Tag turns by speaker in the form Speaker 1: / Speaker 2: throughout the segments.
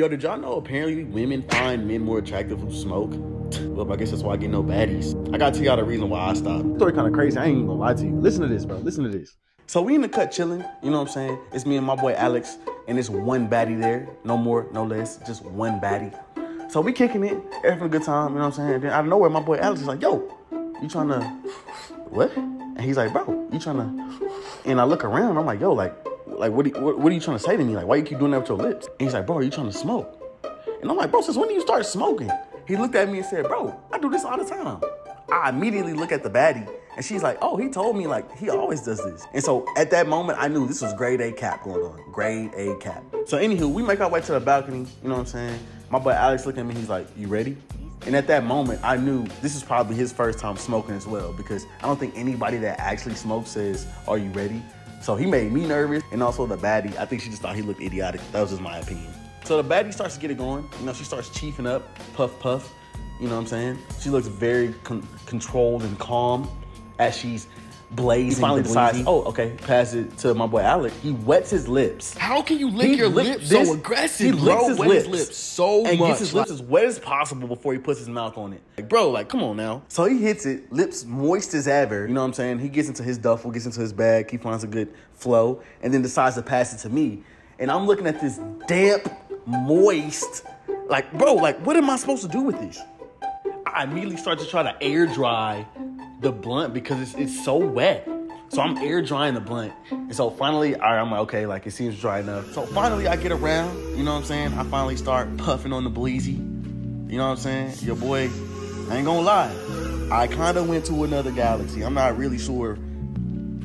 Speaker 1: Yo, did y'all know apparently women find men more attractive who smoke? Well, I guess that's why I get no baddies. I gotta tell y'all the reason why I stopped. Story kind of crazy. I ain't even gonna lie to you. Listen to this, bro. Listen to this. So we in the cut chilling, you know what I'm saying? It's me and my boy Alex, and it's one baddie there. No more, no less, just one baddie. So we kicking it, having a good time, you know what I'm saying? And then out of nowhere, my boy Alex is like, yo, you trying to, what? And he's like, bro, you trying to, and I look around, I'm like, yo, like, like what, what, what are you trying to say to me? Like, why you keep doing that with your lips? And he's like, bro, are you trying to smoke? And I'm like, bro, since when do you start smoking? He looked at me and said, bro, I do this all the time. I immediately look at the baddie and she's like, oh, he told me like he always does this. And so at that moment, I knew this was grade A cap going on. Grade A cap. So anywho, we make our way to the balcony, you know what I'm saying? My boy Alex looked at me, he's like, you ready? And at that moment, I knew this is probably his first time smoking as well because I don't think anybody that actually smokes says, are you ready? So he made me nervous and also the baddie. I think she just thought he looked idiotic. That was just my opinion. So the baddie starts to get it going. You know, she starts chiefing up, puff, puff. You know what I'm saying? She looks very con- controlled and calm as she's blazing. He finally decides, oh, okay, pass it to my boy Alec. He wets his lips.
Speaker 2: How can you lick
Speaker 1: He
Speaker 2: your lips
Speaker 1: this-
Speaker 2: so aggressive,
Speaker 1: he
Speaker 2: bro?
Speaker 1: licks his
Speaker 2: Wet
Speaker 1: lips.
Speaker 2: lips so
Speaker 1: and
Speaker 2: much.
Speaker 1: gets his lips as wet as possible before he puts his mouth on it. Like, bro, like, come on now. So he hits it, lips moist as ever. You know what I'm saying? He gets into his duffel, gets into his bag, he finds a good flow, and then decides to pass it to me. And I'm looking at this damp, moist, like, bro, like, what am I supposed to do with this? I immediately start to try to air dry the blunt because it's, it's so wet. So I'm air drying the blunt. And so finally, all right, I'm like, okay, like it seems dry enough. So finally I get around, you know what I'm saying? I finally start puffing on the bleezy. You know what I'm saying? Your boy, I ain't gonna lie. I kind of went to another galaxy. I'm not really sure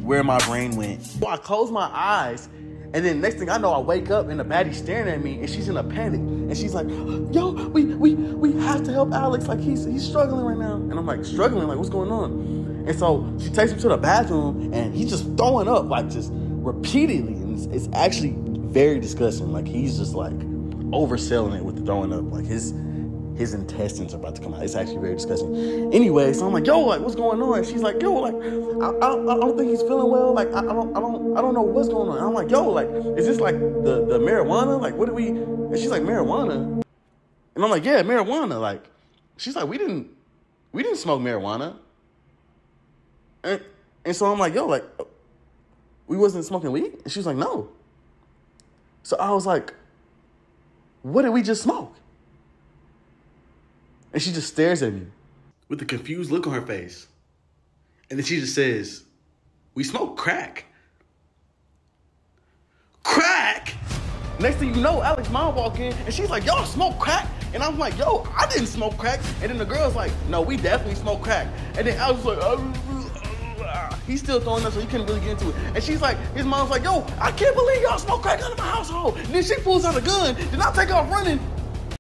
Speaker 1: where my brain went. So I close my eyes, and then next thing I know, I wake up and the baddie's staring at me, and she's in a panic, and she's like, "Yo, we we we have to help Alex. Like he's he's struggling right now." And I'm like, "Struggling? Like what's going on?" And so she takes him to the bathroom, and he's just throwing up like just repeatedly, and it's, it's actually very disgusting. Like he's just like overselling it with the throwing up. Like his his intestines are about to come out. It's actually very disgusting. Anyway, so I'm like, yo, like, what's going on? And she's like, yo, like, I, I, I don't think he's feeling well. Like, I, I don't, I don't, I don't know what's going on. And I'm like, yo, like, is this like the, the marijuana? Like, what do we? And she's like, marijuana. And I'm like, yeah, marijuana. Like, she's like, we didn't, we didn't smoke marijuana. And and so I'm like, yo, like, we wasn't smoking weed. And she was like, no. So I was like, what did we just smoke? And she just stares at me with a confused look on her face. And then she just says, We smoke crack. Crack? Next thing you know, Alex mom walk in and she's like, Y'all smoke crack? And I'm like, Yo, I didn't smoke crack. And then the girl's like, No, we definitely smoke crack. And then I was like, "Uh, uh, uh, uh He's still throwing up, so he couldn't really get into it. And she's like, his mom's like, yo, I can't believe y'all smoke crack out of my household. And then she pulls out a gun, then I take off running.